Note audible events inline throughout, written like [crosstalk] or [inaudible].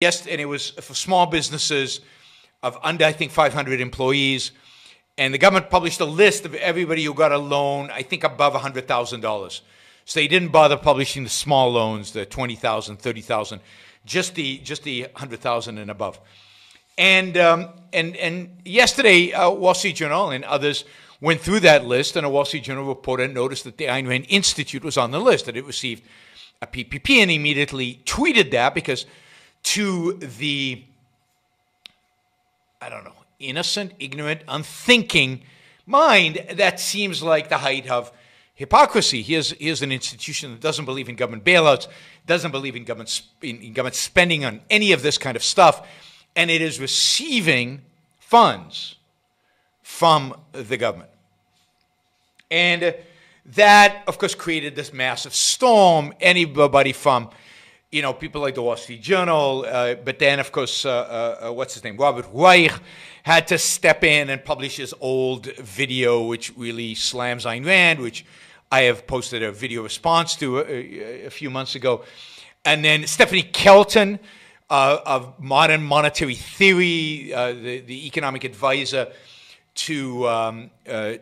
yes, and it was for small businesses of under, I think, 500 employees. And the government published a list of everybody who got a loan, I think above $100,000. So they didn't bother publishing the small loans, the 20,000, 30,000, just the, just the 100,000 and above. And, um, and, and yesterday, uh, Wall Street Journal and others went through that list, and a Wall Street Journal reporter noticed that the Ayn Rand Institute was on the list, that it received a PPP, and immediately tweeted that because to the, I don't know, innocent, ignorant, unthinking mind, that seems like the height of hypocrisy. Here's, here's an institution that doesn't believe in government bailouts, doesn't believe in government, in, in government spending on any of this kind of stuff, and it is receiving funds from the government. And that, of course, created this massive storm. Anybody from you know, people like the Wall Street Journal, uh, but then, of course, uh, uh, uh, what's his name? Robert Reich had to step in and publish his old video, which really slams Ayn Rand, which I have posted a video response to a, uh, a few months ago. And then Stephanie Kelton uh, of Modern Monetary Theory, the, the economic advisor to, um,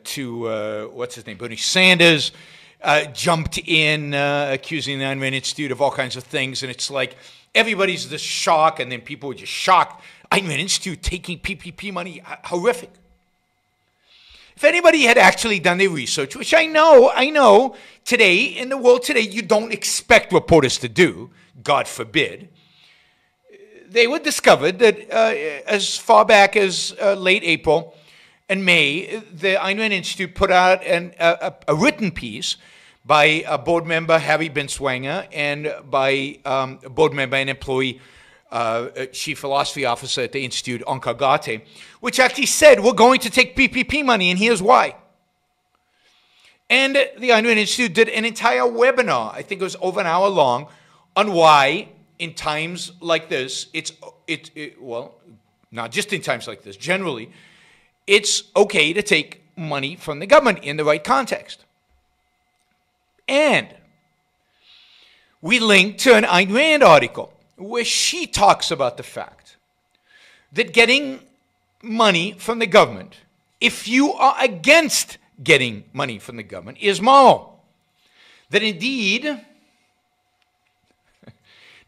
to what's his name, Bernie Sanders uh, jumped in, uh, accusing the Ayn Institute of all kinds of things. And it's like everybody's this shock, and then people are just shocked. Rand Institute taking PPP money, horrific. If anybody had actually done their research, which I know, I know today, in the world today, you don't expect reporters to do, God forbid, they would discover that uh, as far back as uh, late April, in May, the Ayn Institute put out an, a, a, written piece by a board member, Harry Binswanger, and by um, a board member and employee, uh, chief philosophy officer at the Institute, Onkar Ghate, which actually said, we're going to take PPP money, and here's why. And the Ayn Institute did an entire webinar, I think it was over an hour long, on why in times like this, it's, it, it well, not just in times like this, generally, it's okay to take money from the government in the right context. And we link to an Ayn Rand article where she talks about the fact that getting money from the government, if you are against getting money from the government, is moral. That indeed, [laughs]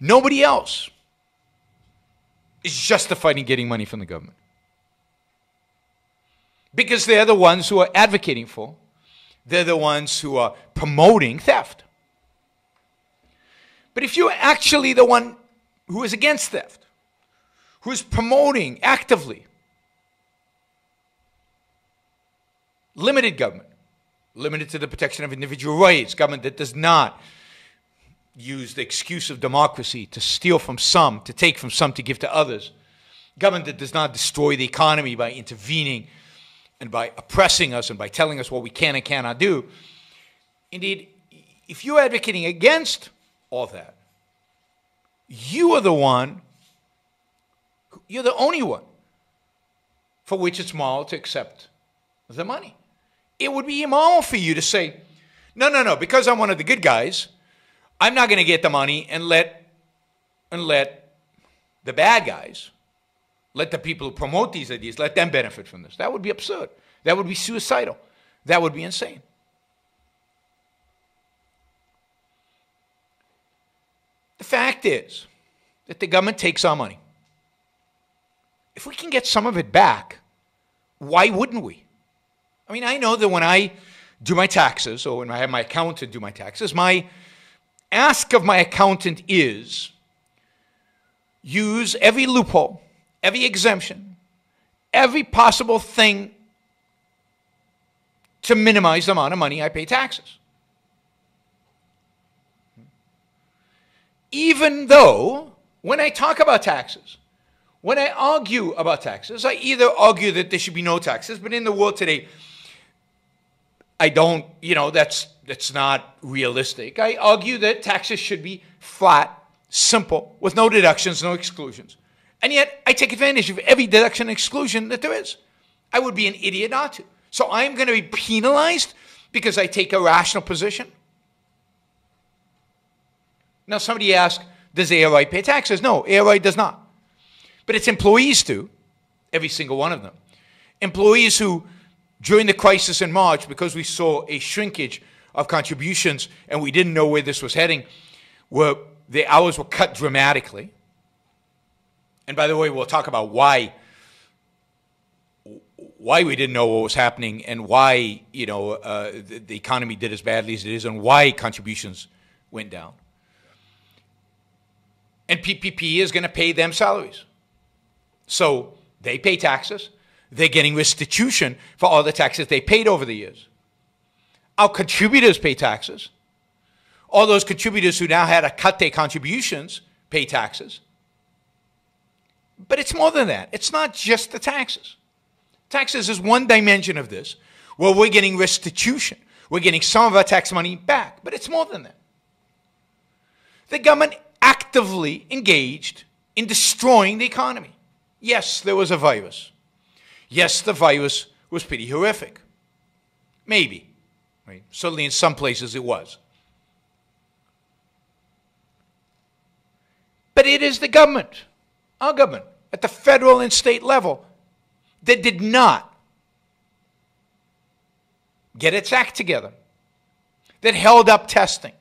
nobody else is justified in getting money from the government because they're the ones who are advocating for, they're the ones who are promoting theft. But if you're actually the one who is against theft, who is promoting actively limited government, limited to the protection of individual rights, government that does not use the excuse of democracy to steal from some, to take from some, to give to others, government that does not destroy the economy by intervening and by oppressing us and by telling us what we can and cannot do. Indeed, if you're advocating against all that, you are the one, you're the only one for which it's moral to accept the money. It would be immoral for you to say, no, no, no, because I'm one of the good guys, I'm not going to get the money and let, and let the bad guys let the people who promote these ideas, let them benefit from this. That would be absurd. That would be suicidal. That would be insane. The fact is that the government takes our money. If we can get some of it back, why wouldn't we? I mean, I know that when I do my taxes, or when I have my accountant do my taxes, my ask of my accountant is use every loophole every exemption, every possible thing to minimize the amount of money I pay taxes. Even though, when I talk about taxes, when I argue about taxes, I either argue that there should be no taxes, but in the world today, I don't, you know, that's, that's not realistic. I argue that taxes should be flat, simple, with no deductions, no exclusions. And yet, I take advantage of every deduction and exclusion that there is. I would be an idiot not to. So I'm going to be penalized because I take a rational position. Now, somebody asked, Does ARI pay taxes? No, ARI does not. But its employees do, every single one of them. Employees who, during the crisis in March, because we saw a shrinkage of contributions and we didn't know where this was heading, were the hours were cut dramatically. And by the way, we'll talk about why why we didn't know what was happening and why you know uh, the, the, economy did as badly as it is and why contributions went down. And PPP is going to pay them salaries, so they pay taxes. They're getting restitution for all the taxes they paid over the years. Our contributors pay taxes. All those contributors who now had to cut their contributions pay taxes. But it's more than that. It's not just the taxes. Taxes is one dimension of this. Well, we're getting restitution. We're getting some of our tax money back, but it's more than that. The government actively engaged in destroying the economy. Yes, there was a virus. Yes, the virus was pretty horrific. Maybe. Right? Certainly in some places it was. But it is the government, our government, at the federal and state level, that did not get its act together, that held up testing.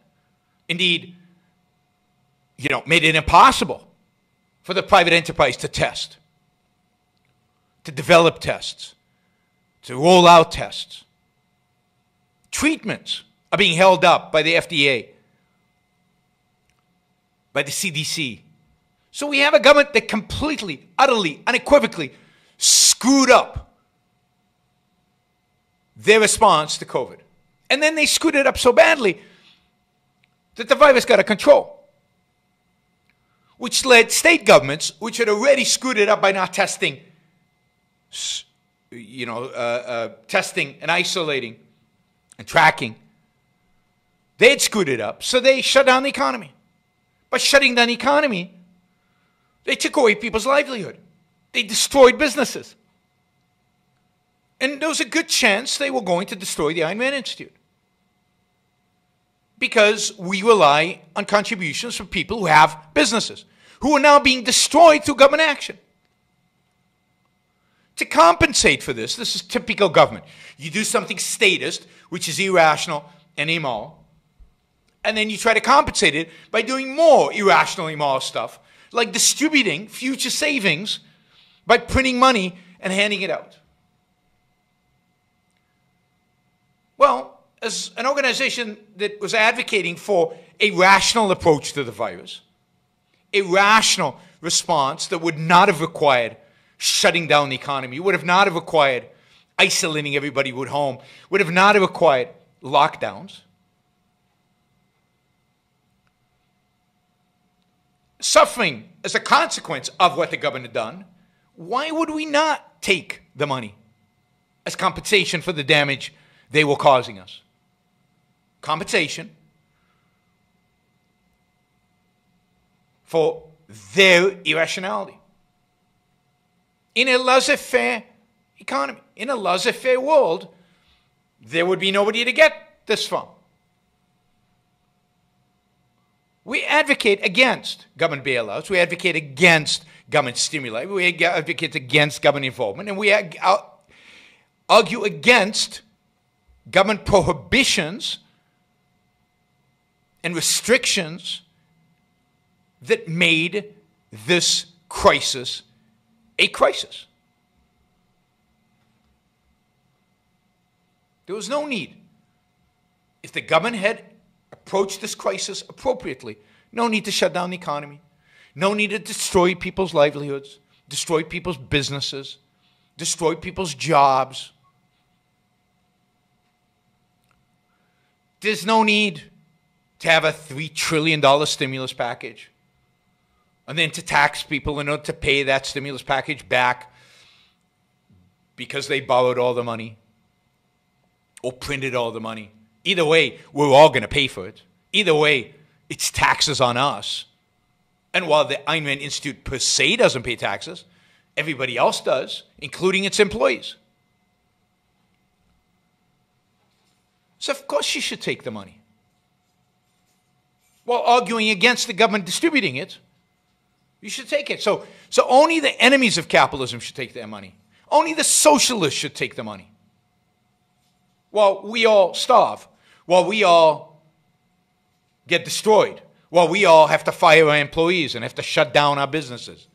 Indeed, you know, made it impossible for the private enterprise to test, to develop tests, to roll out tests. Treatments are being held up by the FDA, by the CDC. So we have a government that completely, utterly, unequivocally screwed up their response to COVID. And then they screwed it up so badly that the virus got out of control, which led state governments, which had already screwed it up by not testing, you know, uh, uh, testing and isolating and tracking, they had screwed it up, so they shut down the economy. By shutting down the economy, they took away people's livelihood. They destroyed businesses. And there was a good chance they were going to destroy the Ayn Rand Institute. Because we rely on contributions from people who have businesses, who are now being destroyed through government action. To compensate for this, this is typical government. You do something statist, which is irrational and immoral, and then you try to compensate it by doing more irrational, immoral stuff, like distributing future savings by printing money and handing it out. Well, as an organization that was advocating for a rational approach to the virus, a rational response that would not have required shutting down the economy, would have not have required isolating everybody at home, would have not have required lockdowns. Suffering as a consequence of what the government done why would we not take the money as compensation for the damage they were causing us? Compensation for their irrationality. In a laissez faire economy, in a laissez faire world, there would be nobody to get this from. We advocate against government bailouts. We advocate against government stimuli. We advocate against government involvement, and we argue against government prohibitions and restrictions that made this crisis a crisis. There was no need. If the government had approached this crisis appropriately, no need to shut down the economy, no need to destroy people's livelihoods, destroy people's businesses, destroy people's jobs. There's no need to have a $3 trillion stimulus package and then to tax people in order to pay that stimulus package back because they borrowed all the money or printed all the money. Either way, we're all going to pay for it. Either way, it's taxes on us. And while the Rand Institute per se doesn't pay taxes, everybody else does, including its employees. So, of course, she should take the money. while arguing against the government distributing it, you should take it. So, so only the enemies of capitalism should take their money. Only the socialists should take the money. While we all starve, while we all get destroyed, while we all have to fire our employees and have to shut down our businesses.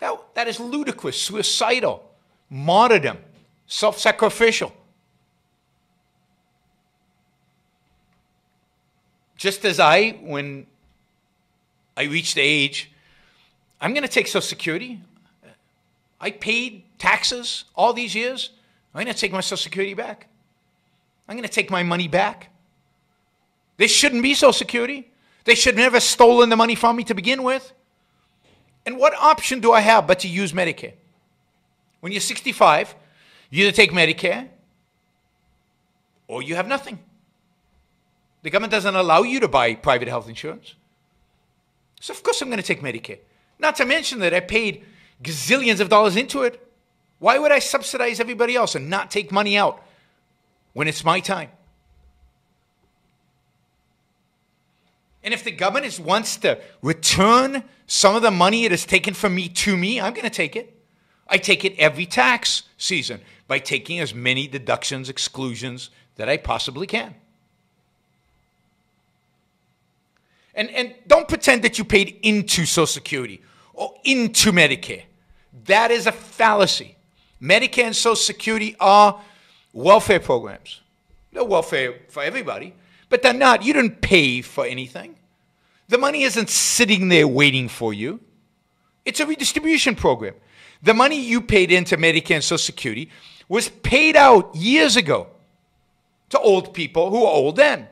That, that is ludicrous, suicidal, martyrdom, self sacrificial. Just as I, when I reached the age, I'm going to take Social Security. I paid taxes all these years. I'm going to take my Social Security back. I'm going to take my money back. This shouldn't be Social Security. They should never stolen the money from me to begin with. And what option do I have but to use Medicare? When you're 65, you either take Medicare or you have nothing. The government doesn't allow you to buy private health insurance. So, of course, I'm going to take Medicare. Not to mention that I paid gazillions of dollars into it. Why would I subsidize everybody else and not take money out when it's my time? And if the government wants to return some of the money it has taken from me to me, I'm going to take it. I take it every tax season by taking as many deductions, exclusions that I possibly can. And, and don't pretend that you paid into Social Security or into Medicare. That is a fallacy. Medicare and Social Security are welfare programs. They're welfare for everybody, but they're not. You didn't pay for anything. The money isn't sitting there waiting for you. It's a redistribution program. The money you paid into Medicare and Social Security was paid out years ago to old people who were old then.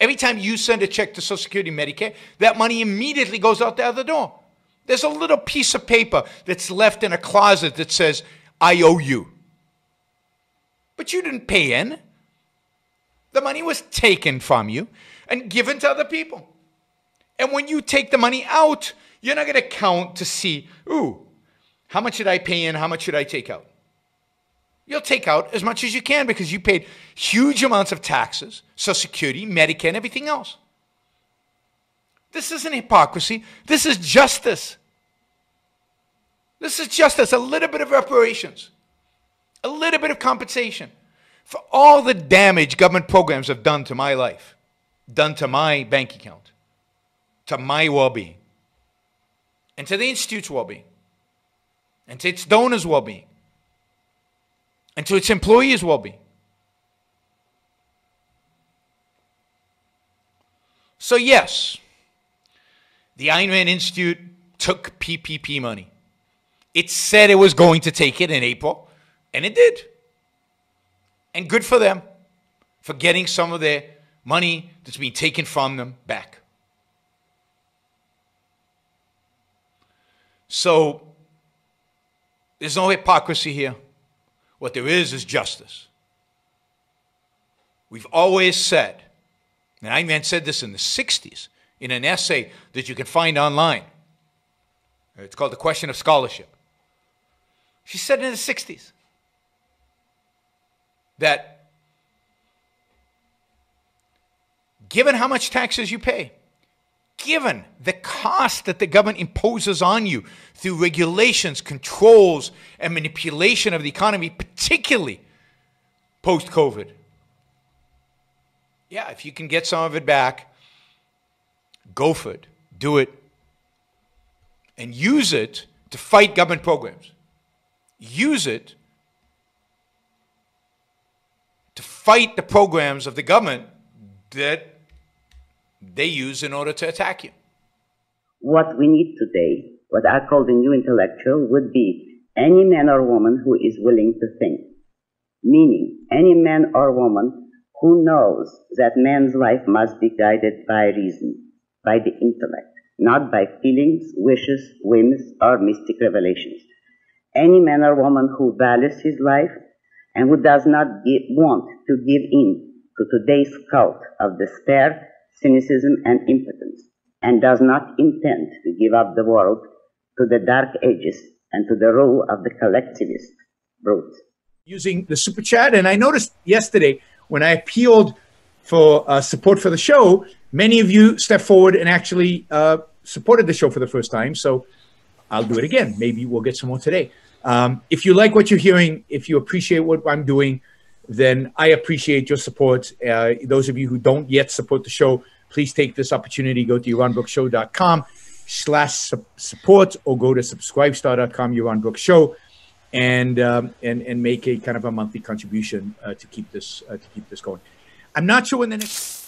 Every time you send a check to Social Security Medicare, that money immediately goes out the other door. There's a little piece of paper that's left in a closet that says, I owe you. But you didn't pay in. The money was taken from you and given to other people. And when you take the money out, you're not going to count to see, ooh, how much did I pay in? How much should I take out? You'll take out as much as you can because you paid huge amounts of taxes, Social Security, Medicare, and everything else. This isn't hypocrisy. This is justice. This is justice, a little bit of reparations, a little bit of compensation for all the damage government programs have done to my life, done to my bank account, to my well being, and to the Institute's well being, and to its donors' well being, and to its employees' well being. So, yes, the Ayn Rand Institute took PPP money. It said it was going to take it in April, and it did. And good for them for getting some of their money that's being taken from them back. So, there's no hypocrisy here. What there is is justice. We've always said, and Ayn even said this in the 60s in an essay that you can find online. It's called The Question of Scholarship. She said in the 60s that given how much taxes you pay, given the cost that the government imposes on you through regulations, controls, and manipulation of the economy, particularly post COVID, yeah, if you can get some of it back, go for it, do it, and use it to fight government programs. Use it to fight the programs of the government that they use in order to attack you. What we need today, what I call the new intellectual, would be any man or woman who is willing to think. Meaning, any man or woman who knows that man's life must be guided by reason, by the intellect, not by feelings, wishes, whims, or mystic revelations. Any man or woman who values his life and who does not give, want to give in to today's cult of despair, cynicism, and impotence, and does not intend to give up the world to the dark ages and to the rule of the collectivist brute. Using the super chat, and I noticed yesterday when I appealed for uh, support for the show. Many of you stepped forward and actually uh, supported the show for the first time. So I'll do it again. Maybe we'll get some more today. Um, if you like what you're hearing, if you appreciate what I'm doing, then I appreciate your support. Uh, those of you who don't yet support the show, please take this opportunity. Go to yaronbrookshow.com slash support or go to subscribestar.com, Brooks Show, and, um, and, and make a kind of a monthly contribution uh, to keep this uh, to keep this going. I'm not sure when the next